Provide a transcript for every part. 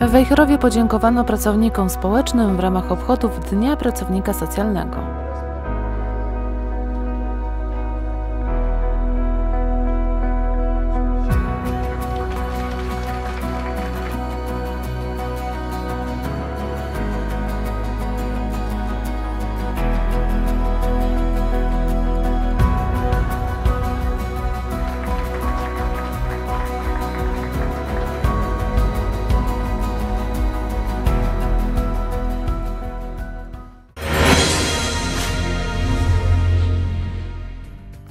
W Wejherowie podziękowano pracownikom społecznym w ramach obchodów Dnia Pracownika Socjalnego.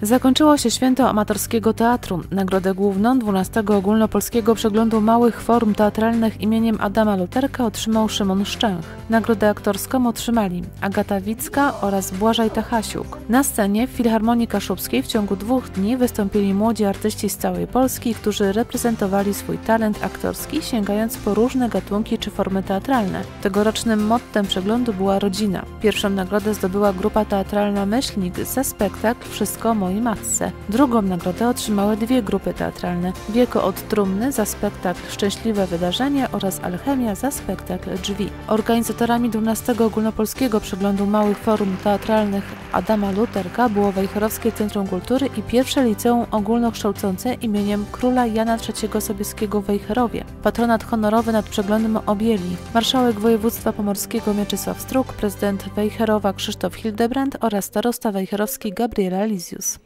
Zakończyło się święto amatorskiego teatru. Nagrodę główną 12 ogólnopolskiego przeglądu małych form teatralnych imieniem Adama Luterka otrzymał Szymon Szczęch. Nagrodę aktorską otrzymali Agata Wicka oraz Błażej Tachasiuk. Na scenie w Filharmonii Kaszubskiej w ciągu dwóch dni wystąpili młodzi artyści z całej Polski, którzy reprezentowali swój talent aktorski, sięgając po różne gatunki czy formy teatralne. Tegorocznym mottem przeglądu była rodzina. Pierwszą nagrodę zdobyła grupa teatralna Myślnik za spektakl Wszystko o mojej matce. Drugą nagrodę otrzymały dwie grupy teatralne. Wieko od trumny za spektakl Szczęśliwe wydarzenie oraz Alchemia za spektakl Drzwi. Organizatorami 12 ogólnopolskiego przeglądu małych forum teatralnych Adama Luterka było Wejherowskie Centrum Kultury i pierwsze liceum ogólnokształcące imieniem króla Jana III Sobieskiego w Wejherowie. Patronat honorowy nad przeglądem objęli marszałek województwa pomorskiego Mieczysław Struk, prezydent Wejherowa Krzysztof Hildebrand oraz starosta wejherowski Gabriela Lizius.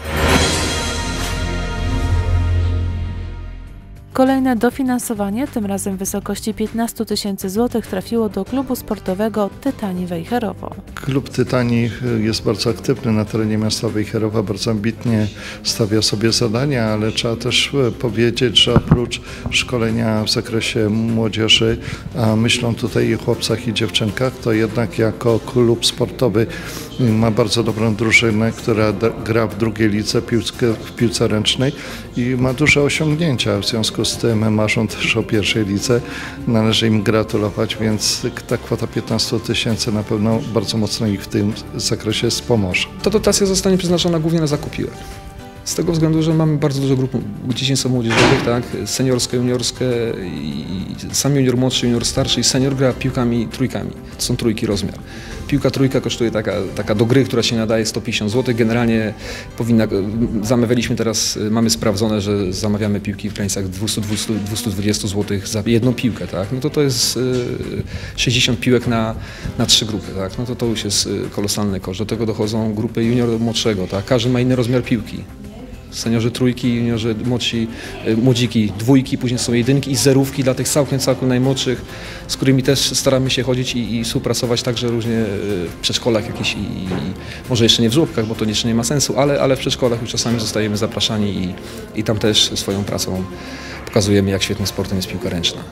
Kolejne dofinansowanie, tym razem w wysokości 15 tysięcy złotych, trafiło do klubu sportowego Tytani Wejherowo. Klub Tytani jest bardzo aktywny na terenie miasta Wejherowa, bardzo ambitnie stawia sobie zadania, ale trzeba też powiedzieć, że oprócz szkolenia w zakresie młodzieży, a myślą tutaj o chłopcach i dziewczynkach, to jednak jako klub sportowy ma bardzo dobrą drużynę, która gra w drugiej piłce, w piłce ręcznej i ma duże osiągnięcia. W związku z tym marzą też o pierwszej lidze. Należy im gratulować, więc ta kwota 15 tysięcy na pewno bardzo mocno ich w tym zakresie wspomoże. Ta dotacja zostanie przeznaczona głównie na zakupiłek. Z tego względu, że mamy bardzo dużo grup dzieciństwa młodzieżowych, tak, seniorskie, juniorskie i sam junior młodszy, junior starszy i senior gra piłkami trójkami. To są trójki rozmiar. Piłka trójka kosztuje taka, taka do gry, która się nadaje 150 zł. Generalnie powinna, zamawialiśmy teraz, mamy sprawdzone, że zamawiamy piłki w granicach 200-220 zł za jedną piłkę, tak. No to to jest 60 piłek na, na trzy grupy, tak. No to to już jest kolosalny koszt. Do tego dochodzą grupy junior młodszego, tak. Każdy ma inny rozmiar piłki seniorzy trójki, juniorzy młodsi, młodziki dwójki, później są jedynki i zerówki dla tych całkiem, całkiem najmłodszych, z którymi też staramy się chodzić i, i współpracować także różnie w przedszkolach jakichś i, i, może jeszcze nie w żłobkach, bo to jeszcze nie ma sensu, ale, ale w przedszkolach już czasami zostajemy zapraszani i, i tam też swoją pracą pokazujemy, jak świetnym sportem jest piłka ręczna.